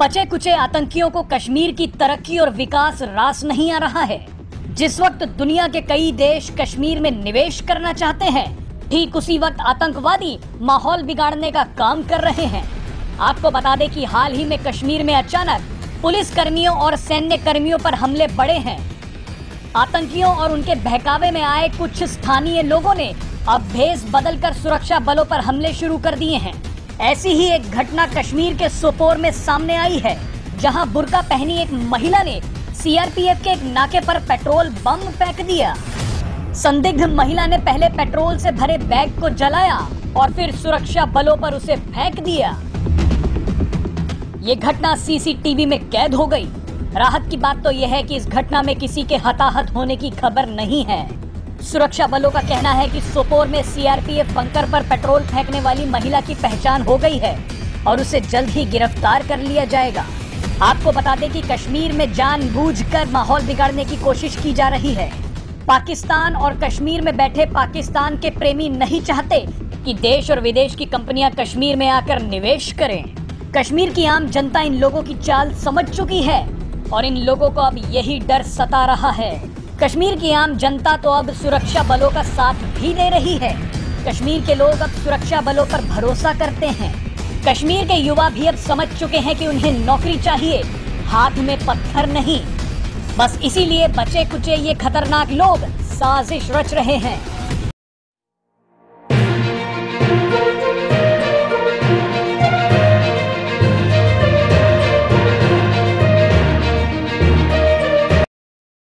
बचे कुचे आतंकियों को कश्मीर की तरक्की और विकास रास नहीं आ रहा है। जिस वक्त दुनिया के कई देश कश्मीर में निवेश करना चाहते हैं, ठीक उसी वक्त आतंकवादी माहौल बिगाड़ने का काम कर रहे हैं। आपको बता दें कि हाल ही में कश्मीर में अचानक पुलिस कर्मियों और सैन्य कर्मियों पर हमले बढ़े हैं। आतंकियों और उनके बहकावे में आए कुछ स्थानीय लोगों ने अब भेस बदलकर सुरक्षा बलों पर हमले शुरू कर दिए हैं। ऐसी ही एक घटना कश्मीर के सोपोर में सामने आई है, जहाँ बुरका पहनी एक महिला ने सीआरपीएफ के एक नाके पर पेट्रोल बम फेंक दिया। संदिग्ध महिला ने पहले पेट्रोल से भरे बैग को जलाया और फिर सुरक्षा बलों पर उसे फेंक दिया। ये घटना सीसीटीवी में कैद हो गई। राहत की बात तो यह है कि इस घटना में किसी के हताहत होने की खबर नहीं है। सुरक्षा बलों का कहना है कि सोपोर में सीआरपीएफ बंकर पर पेट्रोल फेंकने वाली महिला की पहचान हो गई है और उसे जल्द ही गिरफ़्तार कर लिया जाएगा। आपको बता दें कि कश्मीर में जानबूझकर माहौल बिगाड़ने की कोशिश की जा रही है। पाकिस्तान और कश्मीर में बैठे पाकिस्तान के प्रेमी नहीं चाहते कि देश और विदेश की कंपनियाँ कश्मीर में आकर निवेश करें। कश्मीर की आम जनता इन लोगों की चाल समझ चुकी है और इन लोगों को अब यही डर सता रहा है। कश्मीर की आम जनता तो अब सुरक्षा बलों का साथ भी दे रही है। कश्मीर के लोग अब सुरक्षा बलों पर भरोसा करते हैं। कश्मीर के युवा भी अब समझ चुके हैं कि उन्हें नौकरी चाहिए। हाथ में पत्थर नहीं। बस इसीलिए बचे कुचे ये खतरनाक लोग साजिश रच रहे हैं।